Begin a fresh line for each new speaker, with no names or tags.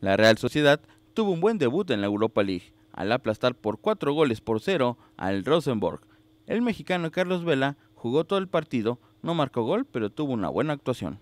La Real Sociedad tuvo un buen debut en la Europa League, al aplastar por cuatro goles por cero al Rosenborg. El mexicano Carlos Vela jugó todo el partido, no marcó gol, pero tuvo una buena actuación.